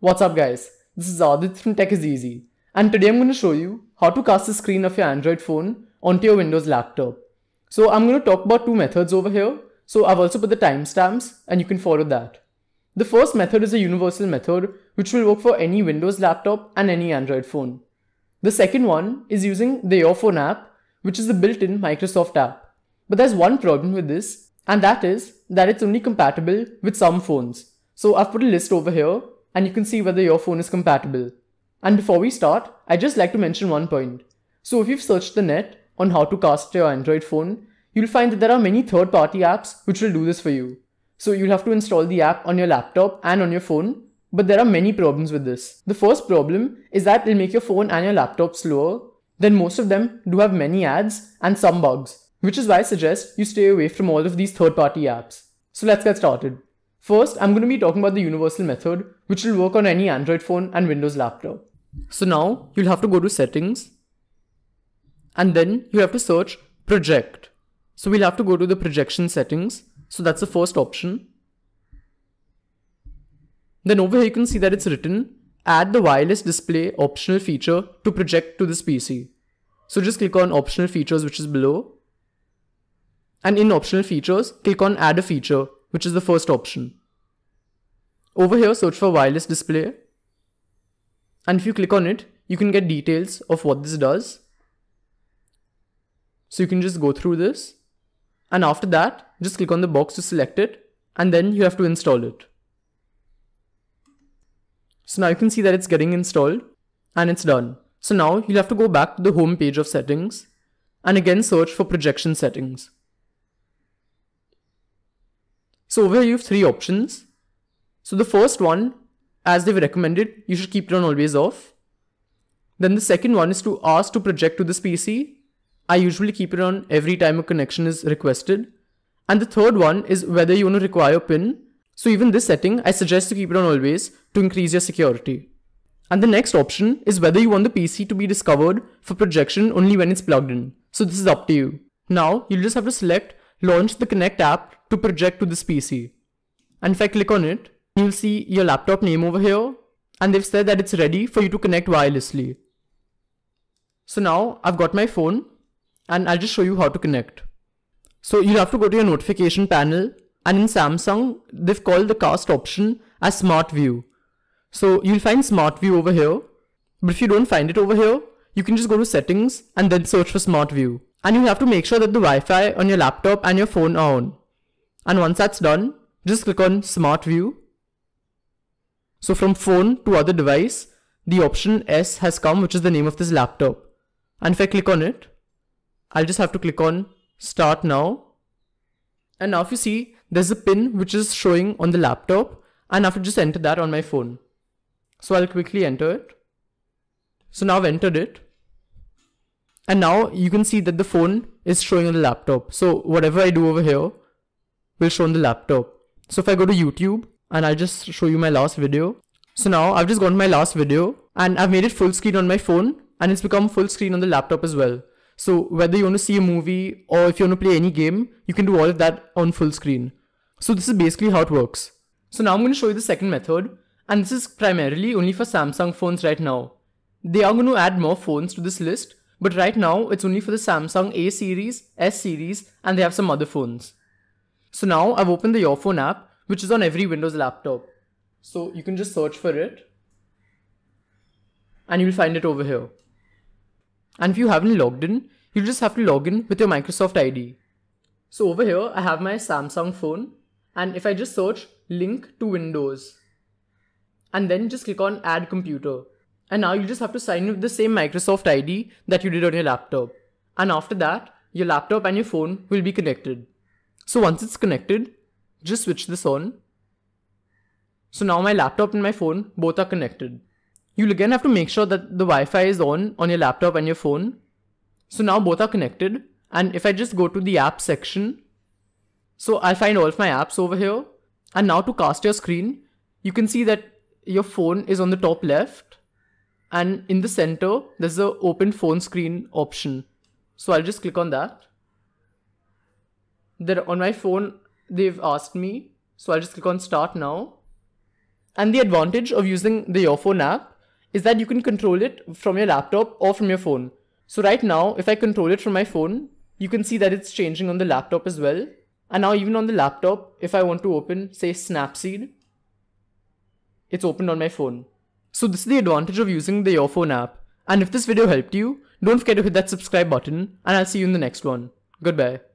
What's up guys, this is Aadit from Tech is Easy and today I'm going to show you how to cast the screen of your Android phone onto your Windows laptop. So I'm going to talk about two methods over here. So I've also put the timestamps and you can follow that. The first method is a universal method which will work for any Windows laptop and any Android phone. The second one is using the Your Phone app which is a built-in Microsoft app. But there's one problem with this and that is that it's only compatible with some phones. So I've put a list over here and you can see whether your phone is compatible. And before we start, I'd just like to mention one point. So if you've searched the net on how to cast your Android phone, you'll find that there are many third-party apps which will do this for you. So you'll have to install the app on your laptop and on your phone, but there are many problems with this. The first problem is that it'll make your phone and your laptop slower. Then most of them do have many ads and some bugs, which is why I suggest you stay away from all of these third-party apps. So let's get started. First, I'm going to be talking about the universal method, which will work on any Android phone and Windows laptop. So now you'll have to go to settings and then you have to search project. So we'll have to go to the projection settings. So that's the first option. Then over here you can see that it's written add the wireless display optional feature to project to this PC. So just click on optional features which is below. And in optional features, click on add a feature which is the first option. Over here, search for wireless display. And if you click on it, you can get details of what this does. So you can just go through this. And after that, just click on the box to select it. And then you have to install it. So now you can see that it's getting installed and it's done. So now you'll have to go back to the home page of settings and again search for projection settings. So over here you have three options. So the first one, as they've recommended, you should keep it on always off. Then the second one is to ask to project to this PC. I usually keep it on every time a connection is requested. And the third one is whether you want to require a PIN. So even this setting, I suggest to keep it on always to increase your security. And the next option is whether you want the PC to be discovered for projection only when it's plugged in. So this is up to you. Now, you'll just have to select launch the Connect app to project to this PC. And if I click on it, you'll see your laptop name over here and they've said that it's ready for you to connect wirelessly. So now I've got my phone and I'll just show you how to connect. So you'll have to go to your notification panel and in Samsung, they've called the cast option as Smart View. So you'll find Smart View over here, but if you don't find it over here, you can just go to settings and then search for Smart View. And you have to make sure that the Wi-Fi on your laptop and your phone are on. And once that's done, just click on Smart View. So from phone to other device, the option S has come, which is the name of this laptop. And if I click on it, I'll just have to click on Start Now. And now if you see, there's a pin which is showing on the laptop and I have to just enter that on my phone. So I'll quickly enter it. So now I've entered it. And now you can see that the phone is showing on the laptop. So whatever I do over here will show on the laptop. So if I go to YouTube and I'll just show you my last video. So now I've just gone to my last video and I've made it full screen on my phone and it's become full screen on the laptop as well. So whether you want to see a movie or if you want to play any game, you can do all of that on full screen. So this is basically how it works. So now I'm going to show you the second method and this is primarily only for Samsung phones right now. They are going to add more phones to this list but right now it's only for the Samsung A series, S series and they have some other phones. So now I've opened the Your Phone app which is on every Windows laptop. So you can just search for it and you'll find it over here. And if you haven't logged in, you'll just have to log in with your Microsoft ID. So over here, I have my Samsung phone and if I just search link to Windows and then just click on add computer. And now you just have to sign in with the same Microsoft ID that you did on your laptop. And after that, your laptop and your phone will be connected. So once it's connected, just switch this on. So now my laptop and my phone both are connected. You'll again have to make sure that the Wi-Fi is on on your laptop and your phone. So now both are connected. And if I just go to the app section, so I'll find all of my apps over here. And now to cast your screen, you can see that your phone is on the top left and in the center there's a open phone screen option so I'll just click on that there on my phone they've asked me so I'll just click on start now And the advantage of using the Your Phone app is that you can control it from your laptop or from your phone. So right now, if I control it from my phone, you can see that it's changing on the laptop as well. And now even on the laptop, if I want to open, say Snapseed, it's opened on my phone. So this is the advantage of using the Your Phone app. And if this video helped you, don't forget to hit that subscribe button and I'll see you in the next one. Goodbye.